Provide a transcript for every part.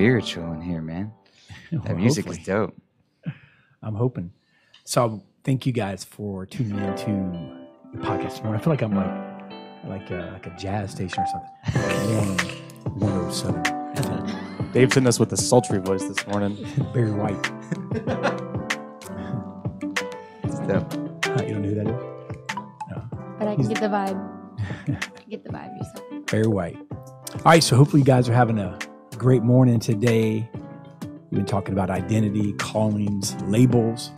It's like spiritual in here, man. That music hopefully. is dope. I'm hoping. So thank you guys for tuning in to the podcast this morning. I feel like I'm like like a, like a jazz station or something. 107. Dave's hitting us with a sultry voice this morning. Barry White. It's dope. Uh, you don't know who that is? But I can get the vibe. Get the vibe. You said. Barry White. All right, so hopefully you guys are having a great morning today. We've been talking about identity, callings, labels.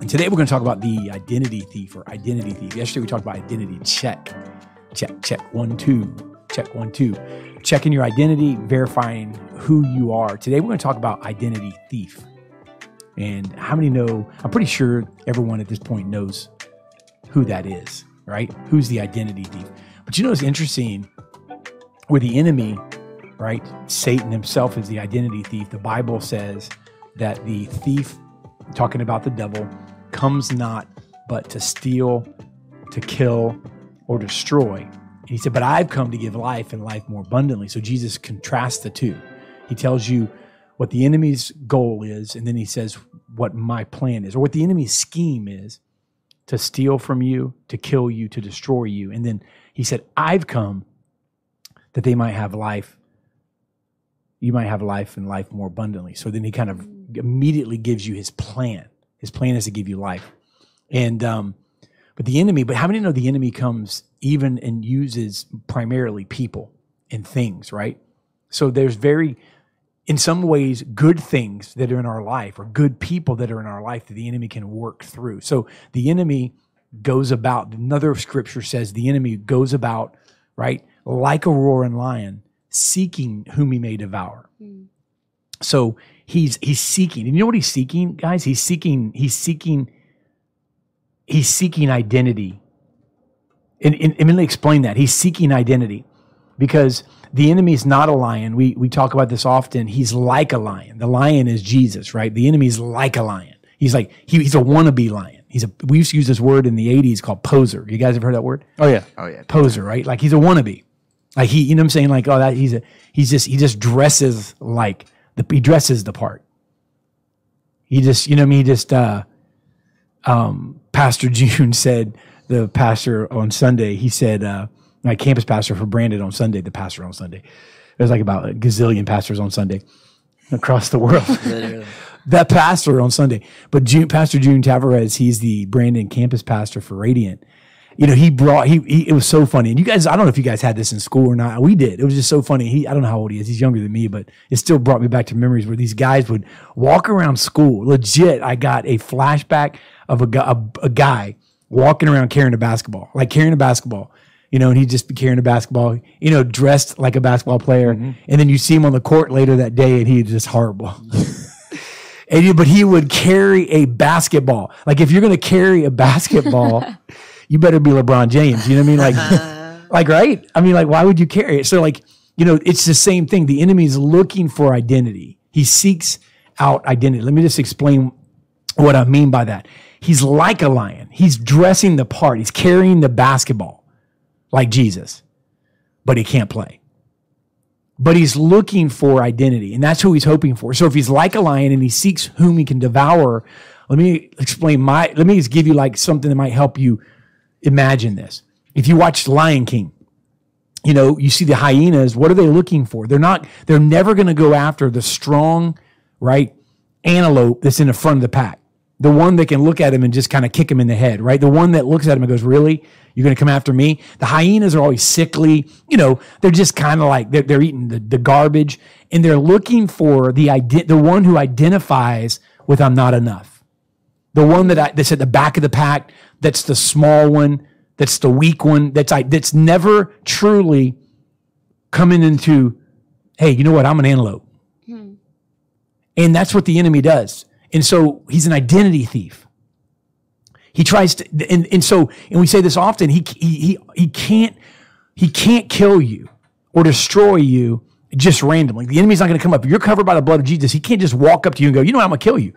And today we're going to talk about the identity thief or identity thief. Yesterday we talked about identity check. Check, check, one, two, check, one, two. Checking your identity, verifying who you are. Today we're going to talk about identity thief. And how many know? I'm pretty sure everyone at this point knows who that is, right? Who's the identity thief? But you know what's interesting? Where the enemy, right? Satan himself is the identity thief. The Bible says that the thief, talking about the devil, comes not but to steal, to kill, or destroy. And he said, But I've come to give life and life more abundantly. So Jesus contrasts the two. He tells you what the enemy's goal is, and then he says what my plan is, or what the enemy's scheme is to steal from you, to kill you, to destroy you. And then he said, I've come that they might have life. You might have life and life more abundantly. So then he kind of immediately gives you his plan. His plan is to give you life. And, um, but the enemy, but how many know the enemy comes even and uses primarily people and things, right? So there's very, in some ways, good things that are in our life or good people that are in our life that the enemy can work through. So the enemy goes about, another scripture says the enemy goes about, right, like a roaring lion, seeking whom he may devour. Hmm. So he's he's seeking. And you know what he's seeking, guys? He's seeking, he's seeking, he's seeking identity. And, and, and let me explain that. He's seeking identity because the enemy is not a lion. We we talk about this often. He's like a lion. The lion is Jesus, right? The enemy is like a lion. He's like he, he's a wannabe lion. He's a we used to use this word in the 80s called poser. You guys have heard that word? Oh yeah. Oh yeah. Poser, right? Like he's a wannabe. Like he, you know what I'm saying? Like, oh, that he's a he's just he just dresses like the he dresses the part. He just, you know I mean? He just uh um Pastor June said the pastor on Sunday, he said uh my campus pastor for Brandon on Sunday, the pastor on Sunday. There's like about a gazillion pastors on Sunday across the world. that pastor on Sunday. But June, Pastor June Tavares, he's the Brandon campus pastor for Radiant. You know, he brought he, he it was so funny. And you guys, I don't know if you guys had this in school or not. We did. It was just so funny. He I don't know how old he is. He's younger than me, but it still brought me back to memories where these guys would walk around school. Legit, I got a flashback of a, a, a guy walking around carrying a basketball, like carrying a basketball. You know, and he'd just be carrying a basketball, you know, dressed like a basketball player. Mm-hmm. And then you see him on the court later that day and he's just horrible. And but he would carry a basketball. Like if you're going to carry a basketball, you better be LeBron James. You know what I mean? Like, uh-huh. like right? I mean, like why would you carry it? So like, you know, it's the same thing. The enemy is looking for identity. He seeks out identity. Let me just explain what I mean by that. He's like a lion. He's dressing the part. He's carrying the basketball like Jesus, but he can't play but he's looking for identity and that's who he's hoping for so if he's like a lion and he seeks whom he can devour let me explain my let me just give you like something that might help you imagine this if you watch lion king you know you see the hyenas what are they looking for they're not they're never going to go after the strong right antelope that's in the front of the pack the one that can look at him and just kind of kick him in the head, right? The one that looks at him and goes, "Really? You're going to come after me?" The hyenas are always sickly. You know, they're just kind of like they're, they're eating the, the garbage, and they're looking for the the one who identifies with "I'm not enough." The one that I, that's at the back of the pack, that's the small one, that's the weak one, that's I, that's never truly coming into, "Hey, you know what? I'm an antelope," hmm. and that's what the enemy does. And so he's an identity thief. He tries to, and, and so, and we say this often, he, he, he, he can't, he can't kill you or destroy you just randomly. The enemy's not going to come up. You're covered by the blood of Jesus, he can't just walk up to you and go, you know what, I'm going to kill you.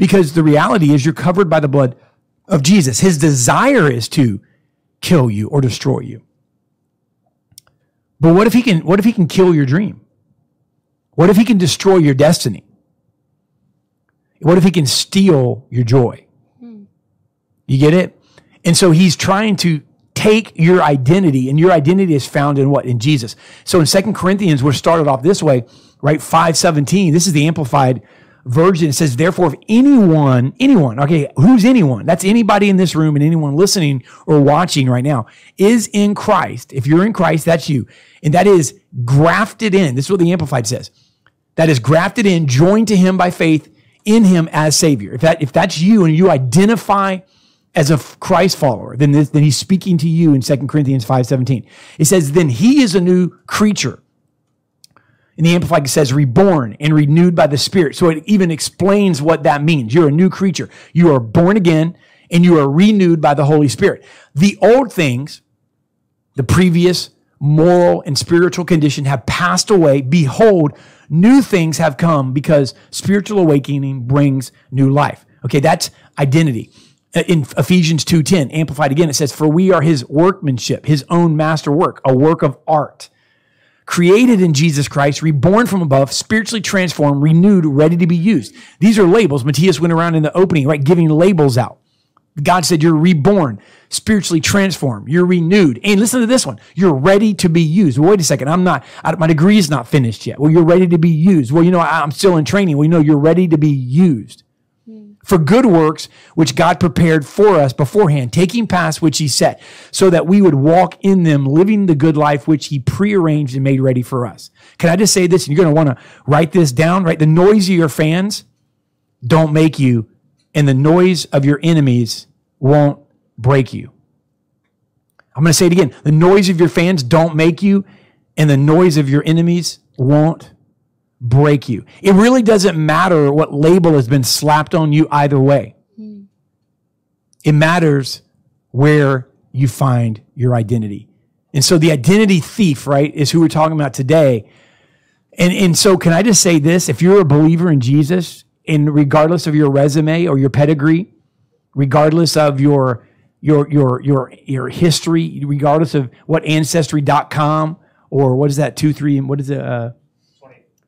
Because the reality is you're covered by the blood of Jesus. His desire is to kill you or destroy you. But what if he can, what if he can kill your dream? What if he can destroy your destiny? What if he can steal your joy? You get it? And so he's trying to take your identity, and your identity is found in what? In Jesus. So in Second Corinthians, we're started off this way, right? 517. This is the amplified version. It says, therefore, if anyone, anyone, okay, who's anyone? That's anybody in this room and anyone listening or watching right now is in Christ. If you're in Christ, that's you. And that is grafted in. This is what the amplified says. That is grafted in, joined to him by faith in him as Savior. If that if that's you and you identify as a Christ follower, then this, then he's speaking to you in 2 Corinthians 5:17. It says, then he is a new creature. And the Amplified says, reborn and renewed by the Spirit. So it even explains what that means. You're a new creature. You are born again and you are renewed by the Holy Spirit. The old things, the previous moral and spiritual condition have passed away. Behold, new things have come because spiritual awakening brings new life. Okay, that's identity. Uh, In Ephesians 2:10, amplified again, it says, For we are his workmanship, his own master work, a work of art created in Jesus Christ, reborn from above, spiritually transformed, renewed, ready to be used. These are labels. Matthias went around in the opening, right, giving labels out. God said, You're reborn, spiritually transformed, you're renewed. And listen to this one you're ready to be used. Well, wait a second, I'm not, I, my degree is not finished yet. Well, you're ready to be used. Well, you know, I, I'm still in training. Well, you know, you're ready to be used for good works which God prepared for us beforehand, taking paths which He set, so that we would walk in them, living the good life which He prearranged and made ready for us. Can I just say this? And you're going to want to write this down, right? The noise of your fans don't make you, and the noise of your enemies won't break you. I'm going to say it again. The noise of your fans don't make you, and the noise of your enemies won't break you. It really doesn't matter what label has been slapped on you either way. It matters where you find your identity. And so the identity thief, right, is who we're talking about today. And, and so can I just say this? If you're a believer in Jesus, and regardless of your resume or your pedigree, regardless of your your your your your history, regardless of what ancestry.com or what is that two three and what is it uh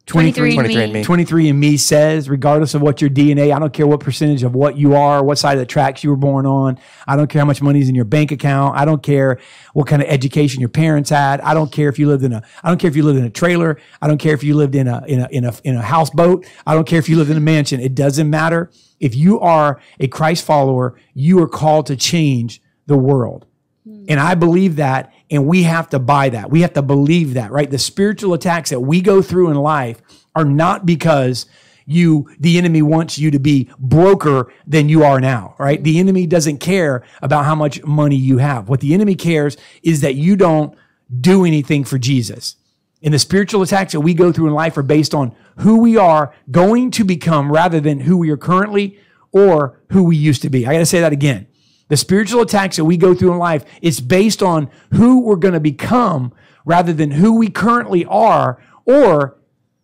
23, 23andMe. 23 and me says, regardless of what your DNA, I don't care what percentage of what you are, what side of the tracks you were born on. I don't care how much money is in your bank account. I don't care what kind of education your parents had. I don't care if you lived in a, I don't care if you lived in a trailer. I don't care if you lived in a, in a, in a, in a houseboat. I don't care if you lived in a mansion. It doesn't matter. If you are a Christ follower, you are called to change the world. Hmm. And I believe that, and we have to buy that. We have to believe that, right? The spiritual attacks that we go through in life are not because you, the enemy wants you to be broker than you are now, right? The enemy doesn't care about how much money you have. What the enemy cares is that you don't do anything for Jesus. And the spiritual attacks that we go through in life are based on who we are going to become rather than who we are currently or who we used to be. I got to say that again. The spiritual attacks that we go through in life, it's based on who we're going to become rather than who we currently are or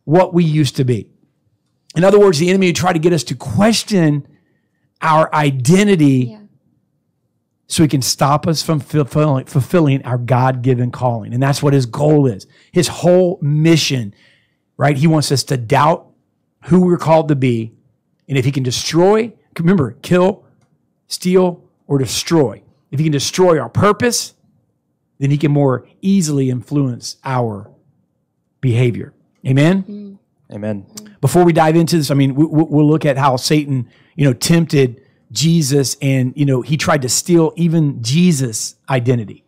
what we used to be. In other words, the enemy would try to get us to question our identity Yeah. so he can stop us from fulfilling, fulfilling our God given calling. And that's what his goal is. His whole mission, right? He wants us to doubt who we're called to be. And if he can destroy, remember, kill, steal, or destroy. If he can destroy our purpose, then he can more easily influence our behavior. Amen? Amen. before we dive into this, I mean, we, we'll look at how Satan, you know, tempted Jesus and, you know, he tried to steal even Jesus' identity.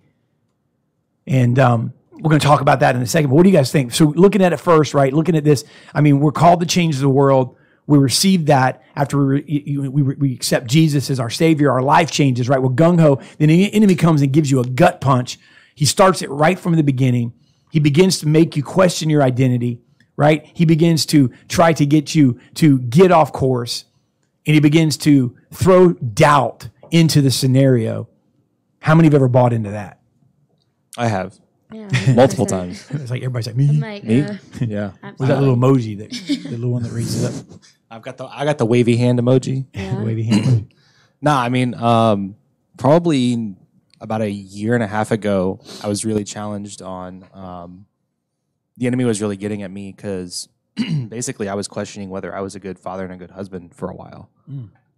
And um, we're going to talk about that in a second. But what do you guys think? So, looking at it first, right? Looking at this, I mean, we're called to change the world. We receive that after we, we, we accept Jesus as our Savior. Our life changes, right? We're gung ho. Then the enemy comes and gives you a gut punch. He starts it right from the beginning. He begins to make you question your identity, right? He begins to try to get you to get off course and he begins to throw doubt into the scenario. How many have ever bought into that? I have Yeah. multiple times. It's like everybody's like me. Like, Me? uh, Yeah. What's that little emoji that the little one that raises it up? I've got the I got the wavy hand emoji. The wavy hand. Nah, I mean, um, probably about a year and a half ago, I was really challenged on. Um, the enemy was really getting at me because basically I was questioning whether I was a good father and a good husband for a while.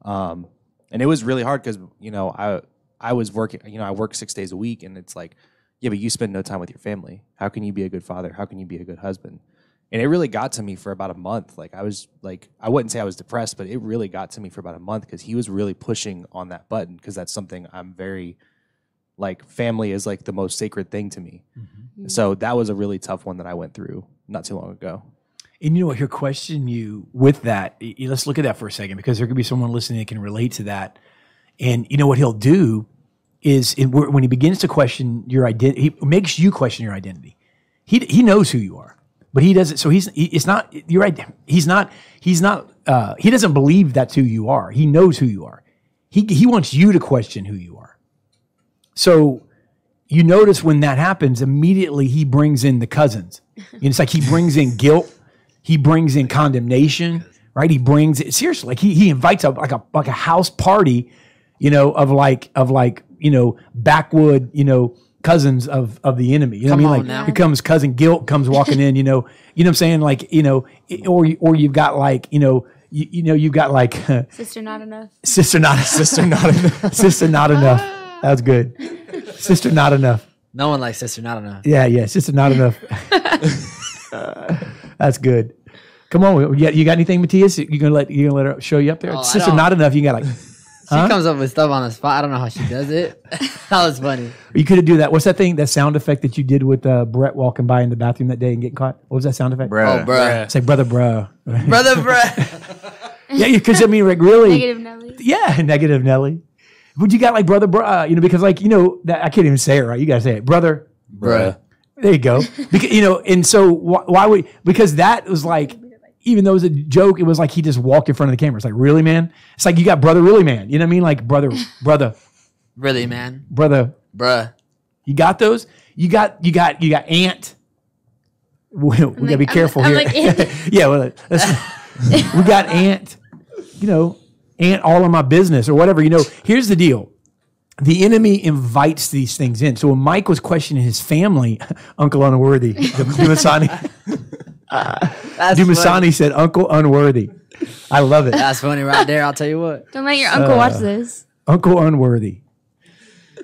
Um, and it was really hard because you know I I was working. You know I work six days a week, and it's like, yeah, but you spend no time with your family. How can you be a good father? How can you be a good husband? And it really got to me for about a month. Like I was like I wouldn't say I was depressed, but it really got to me for about a month because he was really pushing on that button because that's something I'm very like family is like the most sacred thing to me. Mm-hmm. So that was a really tough one that I went through not too long ago. And you know what? He'll question you with that. Let's look at that for a second because there could be someone listening that can relate to that. And you know what he'll do is when he begins to question your identity, he makes you question your identity. He he knows who you are, but he doesn't. So he's he, it's not. You're right. He's not. He's not. Uh, he doesn't believe that's who you are. He knows who you are. He he wants you to question who you are. So you notice when that happens, immediately he brings in the cousins. And it's like he brings in guilt, he brings in condemnation, right? He brings it seriously, like he he invites a like a like a house party, you know, of like of like you know backwood, you know, cousins of of the enemy. You know Come what I mean? Like now. here comes cousin guilt comes walking in, you know, you know what I'm saying? Like you know, or or you've got like you know. You, you know, you've got like Sister, not enough. sister not sister not enough sister not enough. That's good. Sister not enough. No one likes sister, not enough. Yeah, yeah, it's just not enough. That's good. Come on, you got, you got anything, Matthias? You gonna let you gonna let her show you up there? Oh, Sister, not enough. You got like She comes up with stuff on the spot. I don't know how she does it. that was funny. you could have do that. What's that thing? That sound effect that you did with uh, Brett walking by in the bathroom that day and getting caught. What was that sound effect? Bruh. Oh, bruh. It's like brother, bro. Brother, bruh. yeah, because I mean, like really, Negative Nelly. yeah, negative Nelly. But you got like brother, bro. You know, because like you know that I can't even say it right. You gotta say it, brother. bruh. There you go. Because you know, and so why, why would because that was like even though it was a joke, it was like he just walked in front of the camera. It's like really, man. It's like you got brother, really, man. You know what I mean? Like brother, brother, Really, man. brother. Bruh. You got those? You got you got you got aunt. We, we gotta be like- I'm- careful I'm here. like, yeah, well, we got aunt. You know, aunt all of my business or whatever. You know, here's the deal. The enemy invites these things in. So when Mike was questioning his family, Uncle Unworthy, Dumasani, That's Dumasani funny. said, Uncle Unworthy. I love it. That's funny right there. I'll tell you what. Don't let your uncle Uh, watch this. Uncle Unworthy.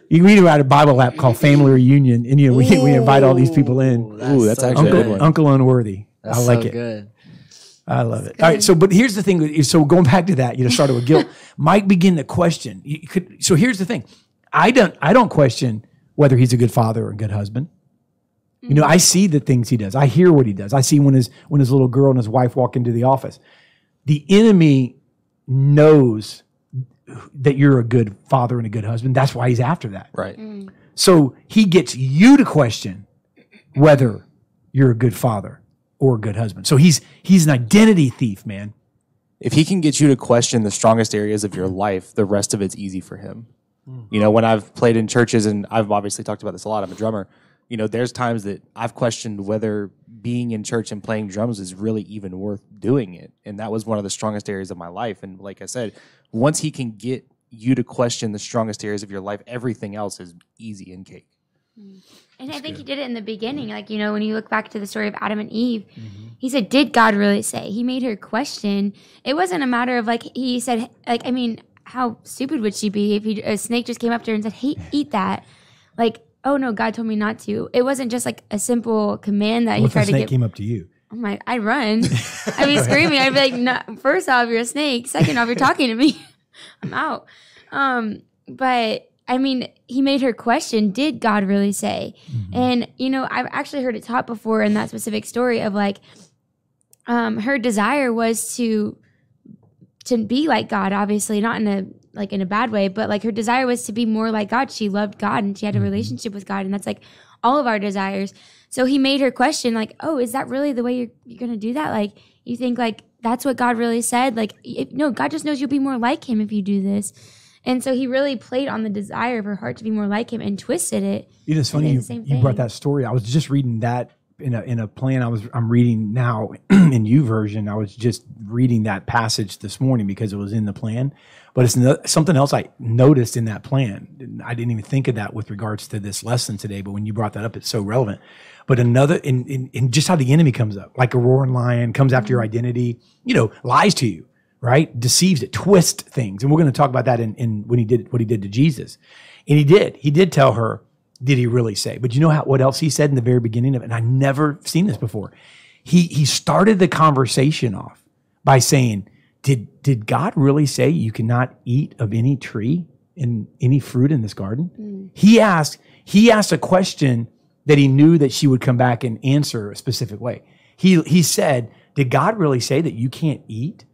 You can read about a Bible app called Family Reunion, and you know, we, we invite all these people in. Ooh, that's so actually a good. good one. Uncle, Uncle Unworthy. That's I like so it. good. I love it. All right. So, but here's the thing. So going back to that, you know, started with guilt. Mike begin to question. You could, so here's the thing. I don't. I don't question whether he's a good father or a good husband. You know, I mm-hmm. see the things he does. I hear what he does. I see when his when his little girl and his wife walk into the office. The enemy knows that you're a good father and a good husband. That's why he's after that. Right. Mm. So he gets you to question whether you're a good father or a good husband. So he's he's an identity thief, man. if he can get you to question the strongest areas of your life, the rest of it's easy for him. Mm. You know, when I've played in churches, and I've obviously talked about this a lot, I'm a drummer. You know, there's times that I've questioned whether being in church and playing drums is really even worth doing it. And that was one of the strongest areas of my life. And like I said, once he can get you to question the strongest areas of your life, everything else is easy and cake. Mm. And I think he did it in the beginning. Like, you know, when you look back to the story of Adam and Eve, mm-hmm. he said, Did God really say? He made her question. It wasn't a matter of like, he said, like, I mean, how stupid would she be if he, a snake just came up to her and said, Hey, eat that? Like, oh no, God told me not to. It wasn't just like a simple command that What he tried to snake give. came up to you? Oh my, I'd run. I'd be screaming. I'd be like, no, first off, you're a snake. Second off, you're talking to me. I'm out. Um, but I mean, he made her question, did God really say? And, you know, I've actually heard it taught before in that specific story of like, um, her desire was to to be like God, obviously, not in a like in a bad way, but like her desire was to be more like God. She loved God and she had a mm-hmm. relationship with God, and that's like all of our desires. So he made her question, like, "Oh, is that really the way you're you're gonna do that? Like, you think like that's what God really said? Like, if, no, God just knows you'll be more like Him if you do this." And so he really played on the desire of her heart to be more like Him and twisted it. You know, it's funny you, you brought that story. I was just reading that in a in a plan I was I'm reading now in YouVersion. I was just reading that passage this morning because it was in the plan. But it's no, something else I noticed in that plan. I didn't even think of that with regards to this lesson today. But when you brought that up, it's so relevant. But another in in, in just how the enemy comes up, like a roaring lion, comes after your mm-hmm. identity. You know, lies to you, right? Deceives it, twists things, and we're going to talk about that in, in when he did what he did to Jesus. And he did. He did tell her did he really say? But you know how, what else he said in the very beginning of it? And I never seen this before. He he started the conversation off by saying, "Did did God really say you cannot eat of any tree in any fruit in this garden?" Mm. He asked he asked a question that he knew that she would come back and answer a specific way. He he said, "Did God really say that you can't eat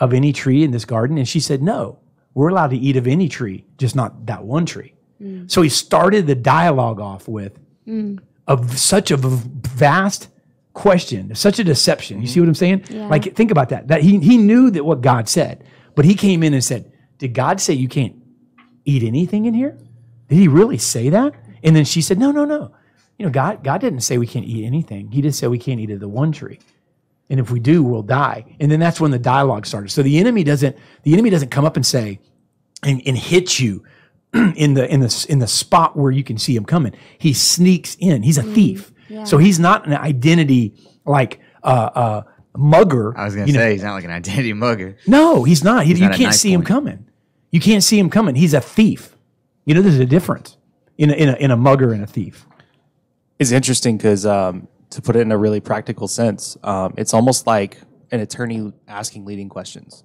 of any tree in this garden?" And she said, "No. We're allowed to eat of any tree, just not that one tree." Mm. So he started the dialogue off with mm. of such a vast question, such a deception. You see mm-hmm. what I'm saying? Yeah. Like think about that. That he he knew that what God said, but he came in and said, "Did God say you can't eat anything in here? Did he really say that?" And then she said, "No, no, no. You know, God God didn't say we can't eat anything. He just said we can't eat of the one tree." And if we do, we'll die. And then that's when the dialogue started. So the enemy doesn't the enemy doesn't come up and say and, and hit you in the in the in the spot where you can see him coming. He sneaks in. He's a mm-hmm. thief. Yeah. So he's not an identity like uh, uh, mugger. I was gonna you know. say he's not like an identity mugger. no, he's not. He, you not can't knife see him coming. You can't see him coming. He's a thief. You know, there's a difference in a, in a, in a mugger and a thief. It's interesting because um, to put it in a really practical sense, um, it's almost like an attorney asking leading questions.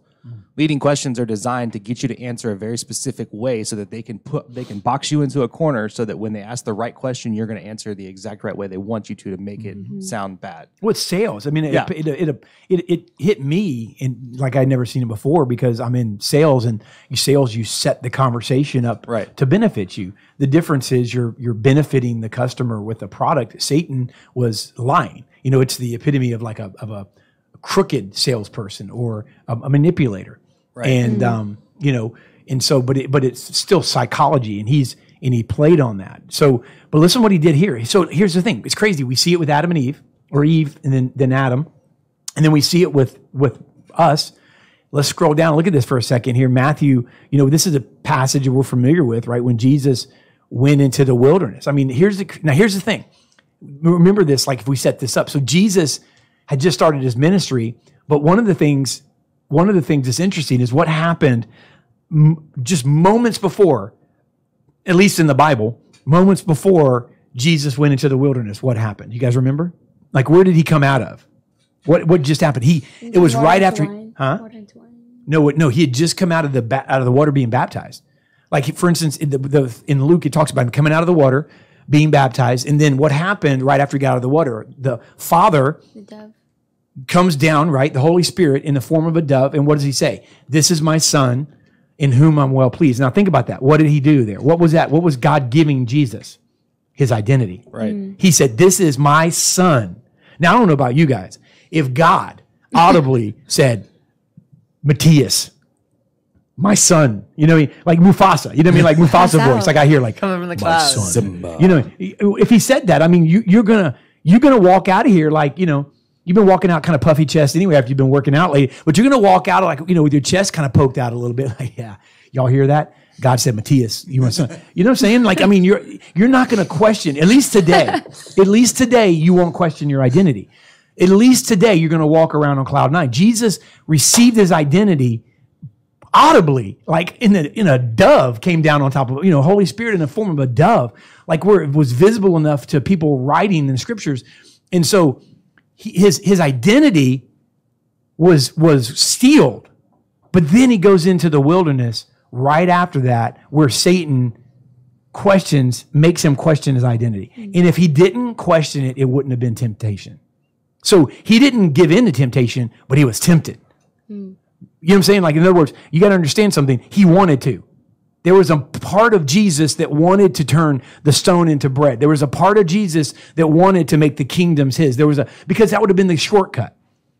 Leading questions are designed to get you to answer a very specific way, so that they can put they can box you into a corner, so that when they ask the right question, you're going to answer the exact right way they want you to to make it mm-hmm. sound bad. What's sales? I mean, it, Yeah. it, it, it, it hit me and like I'd never seen it before because I'm in sales and sales, you set the conversation up Right. to benefit you. The difference is you're, you're benefiting the customer with a product. Satan was lying. You know, it's the epitome of like a, of a crooked salesperson or a, a manipulator. And, um, you know, and so, but it, but it's still psychology and he's, and he played on that. So, but listen what he did here. So here's the thing. It's crazy. We see it with Adam and Eve or Eve and then, then Adam. And then we see it with, with us. Let's scroll down. Look at this for a second here. Matthew, you know, this is a passage that we're familiar with, right? When Jesus went into the wilderness. I mean, here's the, now here's the thing. Remember this, like if we set this up. So Jesus had just started his ministry, but one of the things, one of the things that's interesting is what happened m- just moments before, at least in the Bible, moments before Jesus went into the wilderness. What happened? You guys remember? Like, where did he come out of? What what just happened? He it was Water right after, wine. huh? Water into wine. No, no, he had just come out of the ba- out of the water being baptized. Like for instance, in, the, the, in Luke, it talks about him coming out of the water, being baptized, and then what happened right after he got out of the water? The Father The dove. comes down, right? The Holy Spirit in the form of a dove, and what does he say? This is my Son, in whom I'm well pleased. Now think about that. What did he do there? What was that? What was God giving Jesus? His identity. Right. Mm-hmm. He said, This is my son. Now, I don't know about you guys. If God audibly said, Matthias, my son, you know, like Mufasa, you know what I mean? Like Mufasa voice, like I hear, like, Coming from the my clouds. son. You know, if he said that, I mean, you, you're gonna you're gonna walk out of here like you know you've been walking out kind of puffy chest anyway after you've been working out lately, but you're gonna walk out like you know with your chest kind of poked out a little bit. Like, yeah, y'all hear that? God said, Matthias, you want son? You know what I'm saying? Like, I mean, you're you're not gonna question at least today. at least today, you won't question your identity. At least today, you're gonna walk around on cloud nine. Jesus received his identity audibly, like in a in a dove came down on top of you know Holy Spirit in the form of a dove, like where it was visible enough to people writing in scriptures, and so he, his his identity was was sealed, but then he goes into the wilderness right after that, where Satan questions makes him question his identity, hmm. and if he didn't question it, it wouldn't have been temptation. So he didn't give in to temptation, but he was tempted. Hmm. You know what I'm saying? Like, in other words, you got to understand something. He wanted to. There was a part of Jesus that wanted to turn the stone into bread. There was a part of Jesus that wanted to make the kingdoms his. There was a, because that would have been the shortcut,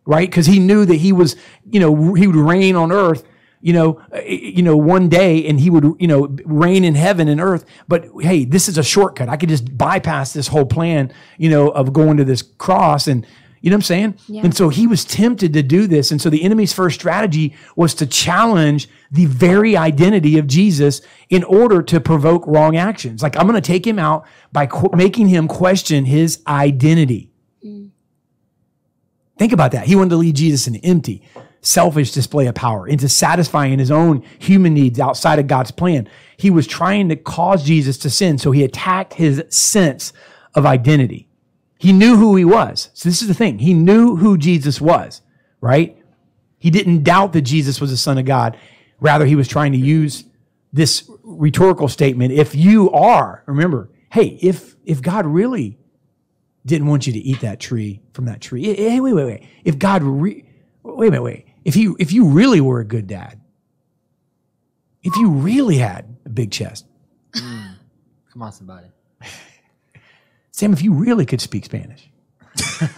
right? Because he knew that he was, you know, he would reign on earth you know, uh, you know, one day and he would, you know, reign in heaven and earth. But hey, this is a shortcut. I could just bypass this whole plan, you know, of going to this cross and, you know what I'm saying? Yeah. And so he was tempted to do this. And so the enemy's first strategy was to challenge the very identity of Jesus in order to provoke wrong actions. Like, I'm going to take him out by qu- making him question his identity. Mm. Think about that. He wanted to lead Jesus into empty, selfish display of power, into satisfying his own human needs outside of God's plan. He was trying to cause Jesus to sin, so he attacked his sense of identity. He knew who he was. So this is the thing. He knew who Jesus was, right? He didn't doubt that Jesus was the son of God. Rather, he was trying to use this rhetorical statement. If you are, remember, hey, if if God really didn't want you to eat that tree from that tree, hey, wait, wait, wait. If God, re- wait a minute, wait. If you if you really were a good dad, if you really had a big chest, mm. Come on, somebody. Sam, if you really could speak Spanish.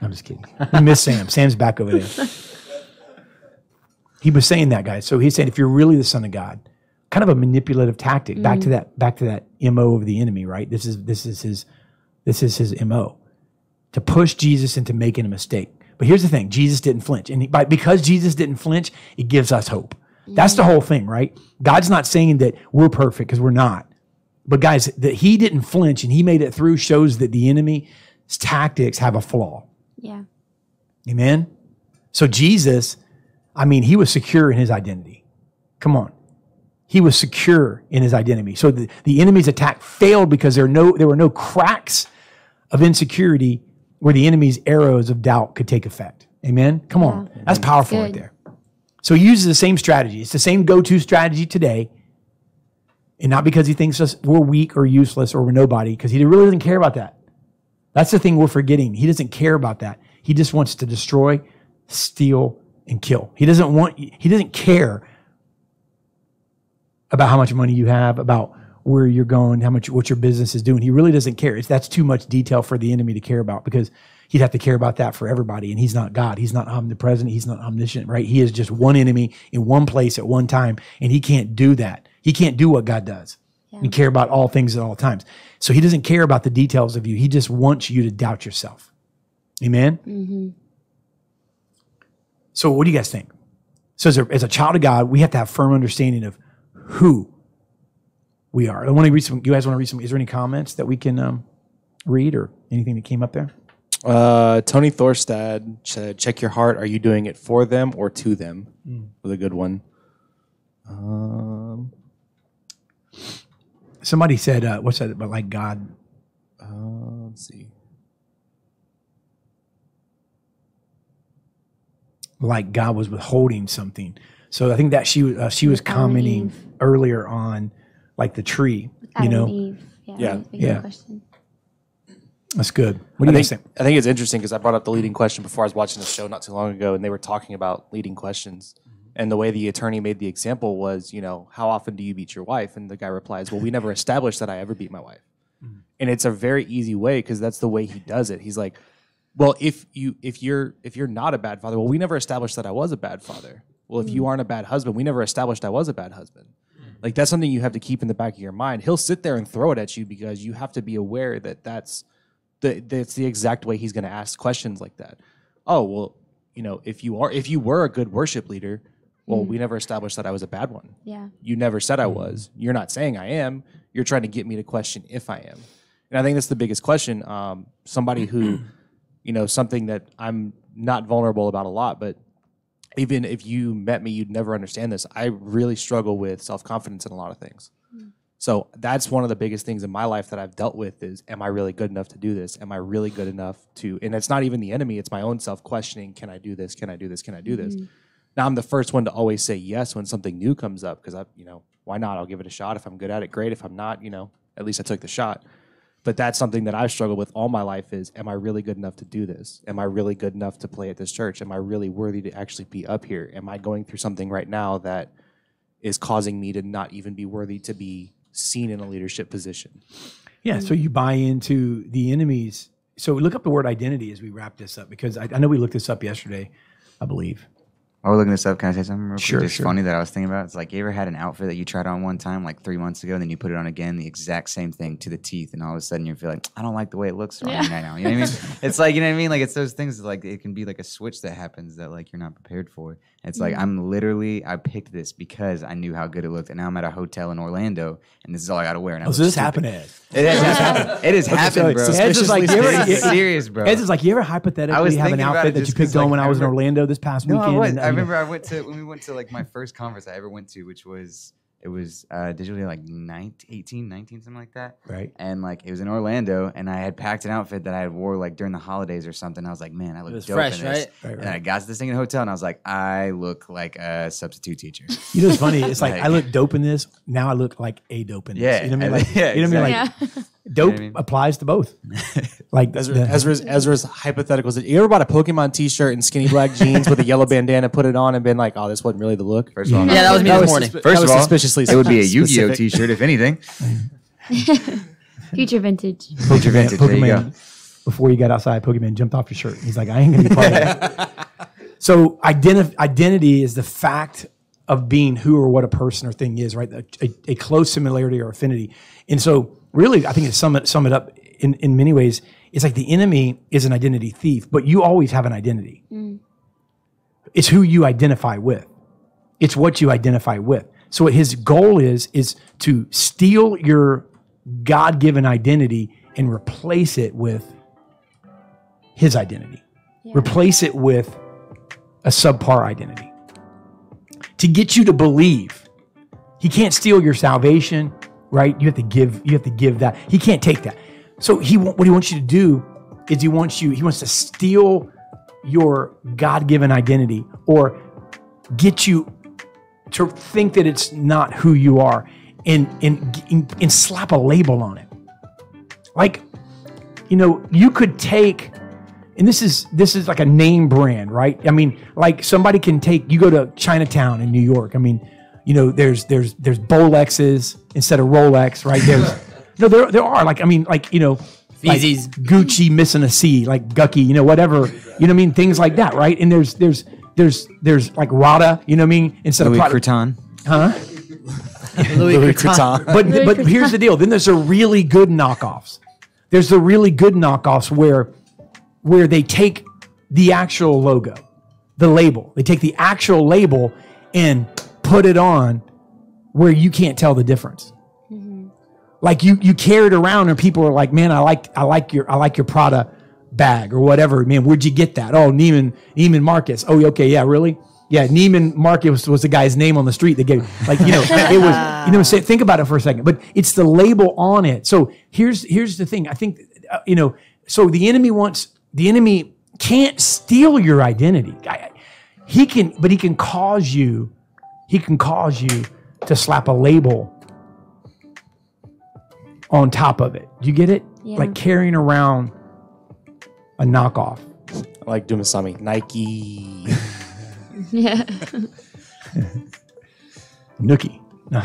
I'm just kidding. We miss Sam. Sam's back over there. He was saying that, guys. So he's saying if you're really the son of God, kind of a manipulative tactic. Back to mm-hmm. that, back to that MO of the enemy, right? This is this is his this is his MO. To push Jesus into making a mistake. But here's the thing, Jesus didn't flinch. And he- by, because Jesus didn't flinch, it gives us hope. That's the whole thing, right? God's not saying that we're perfect because we're not. But guys, that he didn't flinch and he made it through shows that the enemy's tactics have a flaw. Yeah. Amen. So Jesus, I mean, he was secure in his identity. Come on. He was secure in his identity. So the, the enemy's attack failed because there, no, there were no cracks of insecurity where the enemy's arrows of doubt could take effect. Amen. Come on. That's powerful right there. So he uses the same strategy. It's the same go-to strategy today. And not because he thinks us we're weak or useless or we're nobody, because he really doesn't care about that. That's the thing we're forgetting. He doesn't care about that. He just wants to destroy, steal, and kill. He doesn't want he doesn't care about how much money you have, about where you're going, how much what your business is doing. He really doesn't care. It's that's too much detail for the enemy to care about because he'd have to care about that for everybody. And he's not God. He's not omnipresent. He's not omniscient, right? He is just one enemy in one place at one time, and he can't do that. He can't do what God does and care about all things at all times. So he doesn't care about the details of you. He just wants you to doubt yourself. Amen. So what do you guys think? So as a, as a child of God, we have to have firm understanding of who we are. I want to read some. You guys want to read some? Is there any comments that we can um, read or anything that came up there? Uh, Tony Thorstad said, "Check your heart. Are you doing it for them or to them?" Was a good one. Somebody said, uh, "What's that But Like God? uh, let's see. Like God was withholding something." So I think that she was uh, she was Adam commenting Eve. earlier on like the tree. You Adam know, Eve. Yeah. Yeah. that's good Yeah. That's good. What do I you think, think? I think it's interesting because I brought up the leading question before I was watching the show not too long ago, and they were talking about leading questions. And the way the attorney made the example was, you know, how often do you beat your wife? And the guy replies, well, we never established that I ever beat my wife. Mm-hmm. And it's a very easy way because that's the way he does it. He's like, well, if you if you're if you're not a bad father, well, we never established that I was a bad father. Well, if you mm. aren't a bad husband, we never established I was a bad husband. Mm. Like that's something you have to keep in the back of your mind. He'll sit there and throw it at you because you have to be aware that that's the that's the exact way he's going to ask questions like that. Oh well, you know, if you are if you were a good worship leader, well, mm. we never established that I was a bad one. Yeah. You never said I mm. was. You're not saying I am. You're trying to get me to question if I am. And I think that's the biggest question. Um, somebody who, you know, something that I'm not vulnerable about a lot, but even if you met me, you'd never understand this. I really struggle with self confidence in a lot of things. Mm. So that's one of the biggest things in my life that I've dealt with is am I really good enough to do this? Am I really good enough to and it's not even the enemy, it's my own self questioning, can I do this? Can I do this? Can I do this? Now I'm the first one to always say yes when something new comes up because I, you know, why not? I'll give it a shot. If I'm good at it, great. If I'm not, you know, at least I took the shot. But that's something that I've struggled with all my life is am I really good enough to do this? Am I really good enough to play at this church? Am I really worthy to actually be up here? Am I going through something right now that is causing me to not even be worthy to be seen in a leadership position? Yeah, so you buy into the enemies. So look up the word identity as we wrap this up because I, I know we looked this up yesterday, I believe. While we're looking this up, can I say something real quick? Sure, It's sure. funny that I was thinking about. It's like you ever had an outfit that you tried on one time, like three months ago, and then you put it on again, the exact same thing to the teeth, and all of a sudden you feel like I don't like the way it looks on Yeah. right now. You know what I mean? It's like you know what I mean. Like it's those things like it can be like a switch that happens that like you're not prepared for. It's like mm. I'm literally I picked this because I knew how good it looked, and now I'm at a hotel in Orlando, and this is all I got to wear. And I Oh, so this stupid. happened, Ed. It has happened. It has happened, bro. Ed's just like, you ever, It's serious, bro. Ed's just like, you ever I hypothetically was have an outfit that you just picked 'cause, on when I I was in Orlando this past No, weekend? Uh, I was. and, I you know- remember I went to when we went to like my first conference I ever went to, which was it was uh digitally like 19, 18, 19, something like that. Right. And like it was in Orlando, and I had packed an outfit that I had wore like during the holidays or something. I was like, man, I look was dope fresh, in this. right? Right, And right. I got to this thing in a hotel, and I was like, I look like a substitute teacher. You know, it's funny. It's like Like- I look dope in this. Now I look like a dope in this. Yeah, You know what I mean? Like, yeah, you know what I mean? Like Yeah. Dope what I mean? applies to both. Like Ezra, the- Ezra's, Ezra's hypotheticals. You ever bought a Pokemon T-shirt and skinny black jeans with a yellow bandana, put it on, and been like, "Oh, this wasn't really the look." First of all, Yeah, that was me this morning. suspi- First that of all, suspiciously. it would be a Yu-Gi-Oh specific. T-shirt if anything. Future vintage. Future vintage. There you go. Pokemon, before you got outside, Pokemon jumped off your shirt. He's like, I ain't gonna be part of that. so identi- identity is the fact of being who or what a person or thing is, right? A, a, a close similarity or affinity. And so really, I think to sum it, sum it up in, in many ways, it's like the enemy is an identity thief, but you always have an identity. Mm. It's who you identify with. It's what you identify with. So what his goal is is to steal your God-given identity and replace it with his identity. Replace it with a subpar identity. To get you to believe. He can't steal your salvation, right? You have to give you have to give that. He can't take that. So he what he wants you to do is he wants you he wants to steal your God-given identity or get you to think that it's not who you are and and and, and slap a label on it. Like you know, you could take and this is this is like a name brand, right? I mean, like somebody can take you go to Chinatown in New York. I mean, you know, there's there's there's Bolexes instead of Rolex, right? There's no there there are like I mean like you know like Gucci missing a C, like Gucky, you know, whatever, you know what I mean, things like that, right? And there's there's there's there's like Rada, you know what I mean, instead Louis of Prada- Vuitton. huh? Louis, Louis Vuitton. Vuitton. But but here's the deal. Then there's a really good knockoffs. There's the really good knockoffs where where they take the actual logo, the label. They take the actual label and put it on where you can't tell the difference. Like you you carry it around and people are like, "Man, I like I like your I like your Prada bag or whatever. Man, where'd you get that? Oh, Neiman Neiman Marcus. Oh, okay, yeah, really? Yeah, Neiman Marcus was, was the guy's name on the street. They gave like you know it was you know say, think about it for a second. But it's the label on it. So here's here's the thing. I think uh, you know. So the enemy wants the enemy can't steal your identity. I- he can, but he can cause you. He can cause you to slap a label on top of it. Do you get it? Yeah. Like carrying around a knockoff. I like Dumasami. Nike. Yeah. Nookie. No,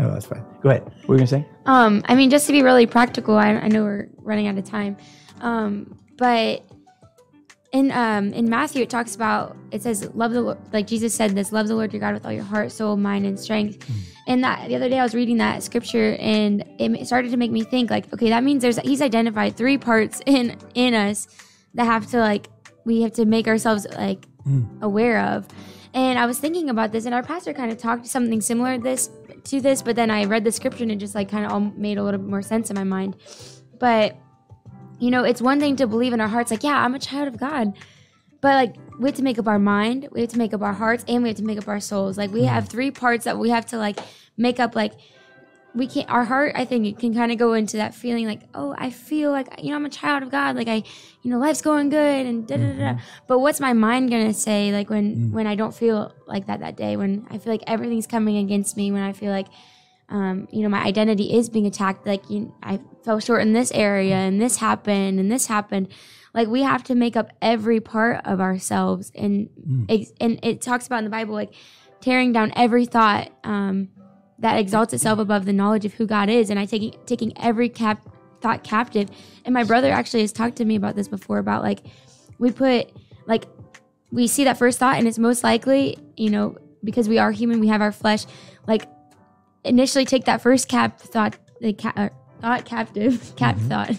oh, that's fine. Go ahead. What were you gonna say? Um, I mean, just to be really practical, I, I know we're running out of time, um, but in um, in Matthew it talks about it says love the Lord, like Jesus said this, love the Lord your God with all your heart, soul, mind, and strength. And that the other day I was reading that scripture and it started to make me think like, okay, that means there's he's identified three parts in in us that have to like we have to make ourselves like aware of. And I was thinking about this, and our pastor kind of talked something similar to this to this, but then I read the scripture and it just like kind of all made a little bit more sense in my mind. But you know, it's one thing to believe in our hearts, like, yeah, I'm a child of God. But like we have to make up our mind, we have to make up our hearts, and we have to make up our souls. Like we mm. have three parts that we have to like make up like we can't our heart i think it can kind of go into that feeling like oh i feel like you know i'm a child of god like i you know life's going good and da da da da mm-hmm. but what's my mind gonna say like when mm. when i don't feel like that that day when i feel like everything's coming against me when i feel like um, you know my identity is being attacked. Like you, i fell short in this area and this happened and this happened. Like we have to make up every part of ourselves. And ex- and it talks about in the bible like tearing down every thought um, that exalts itself above the knowledge of who God is, and I taking taking every cap thought captive. And my brother actually has talked to me about this before about like we put like we see that first thought and it's most likely, you know, because we are human, we have our flesh, like initially take that first cap thought, the ca- uh, thought captive, cap thought.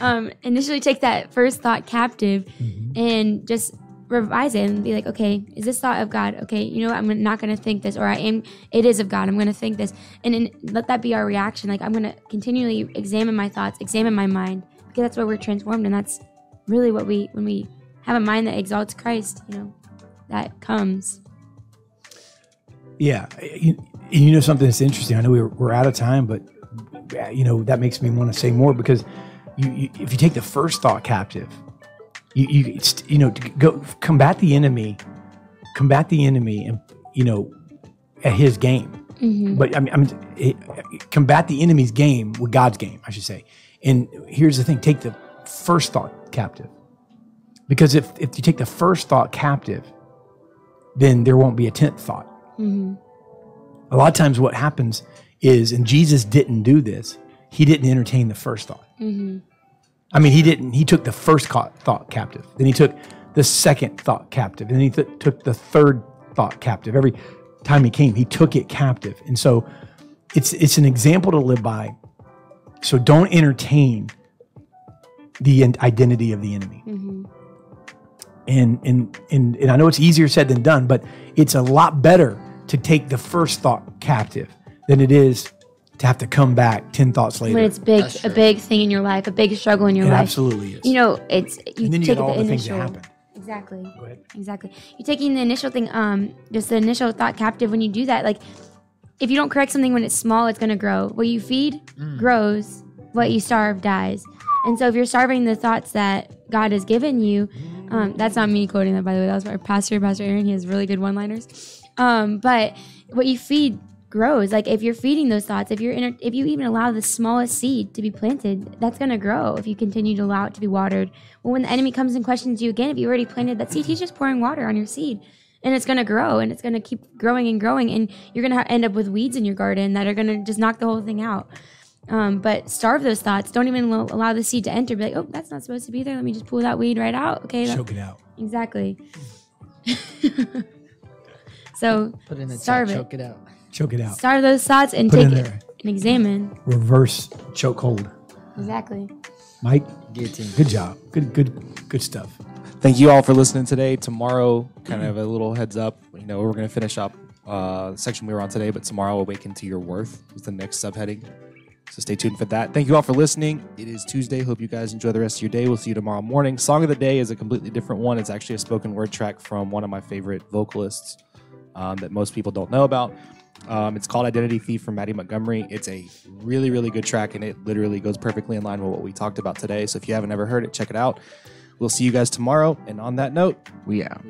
Um, initially take that first thought captive and just revise it and be like, okay, is this thought of God? Okay, you know what? I'm not going to think this, or I am, it is of God. I'm going to think this. And then let that be our reaction. Like, I'm going to continually examine my thoughts, examine my mind, because that's where we're transformed. And that's really what we, when we have a mind that exalts Christ, you know, that comes. Yeah, you, and you know something that's interesting. I know we're, we're out of time, but you know that makes me want to say more because you, you if you take the first thought captive, you you it's- you know to go combat the enemy, combat the enemy, and you know at his game. Mm-hmm. But I mean, I mean, it, combat the enemy's game with God's game, I should say. And here's the thing: take the first thought captive, because if if you take the first thought captive, then there won't be a tenth thought mm-hmm. A lot of times what happens is and jesus didn't do this he didn't entertain the first thought. Mm-hmm. I mean he didn't he took the first thought captive. Then he took the second thought captive. And then he th- took the third thought captive. Every time he came he took it captive. And so it's it's an example to live by. So don't entertain the identity of the enemy. Mm-hmm. And, and and and I know it's easier said than done, but it's a lot better to take the first thought captive than it is to have to come back ten thoughts later. When it's big, a big thing in your life, a big struggle in your it life. absolutely is. You know, it's you and then you take get all the the things that initial. happen. Exactly. Go ahead. Exactly. You're taking the initial thing, um, just the initial thought captive. When you do that, like, if you don't correct something when it's small, it's gonna grow. What you feed grows. What you starve dies. And so, if you're starving the thoughts that God has given you, um, that's not me quoting that, by the way. That was our pastor, Pastor Aaron. He has really good one-liners. Um, but what you feed grows. Like if you're feeding those thoughts, if you're in, if you even allow the smallest seed to be planted, that's gonna grow. If you continue to allow it to be watered. Well, when the enemy comes and questions you again, if you already planted that seed, he's just pouring water on your seed, and it's gonna grow, and it's gonna keep growing and growing, and you're gonna end up with weeds in your garden that are gonna just knock the whole thing out. Um, but starve those thoughts. Don't even lo- allow the seed to enter. Be like, oh, that's not supposed to be there. Let me just pull that weed right out. Okay, that- Choke it out. exactly. so Put it in the Starve chat. it. Choke it out. Choke it out. starve those thoughts and Put take in it and examine. Reverse choke hold. Exactly. Mike, Guillotine. good job. Good good good stuff. Thank you all for listening today. Tomorrow, kind of a little heads up. You know, we're going to finish up uh, the section we were on today, but tomorrow, awaken to your worth is the next subheading. So stay tuned for that. Thank you all for listening. It is Tuesday. Hope you guys enjoy the rest of your day. We'll see you tomorrow morning. Song of the day is a completely different one. It's actually a spoken word track from one of my favorite vocalists um, that most people don't know about. Um, it's called Identity Thief from Mattie Montgomery. It's a really, really good track, and it literally goes perfectly in line with what we talked about today. So if you haven't ever heard it, check it out. We'll see you guys tomorrow. And on that note, We out.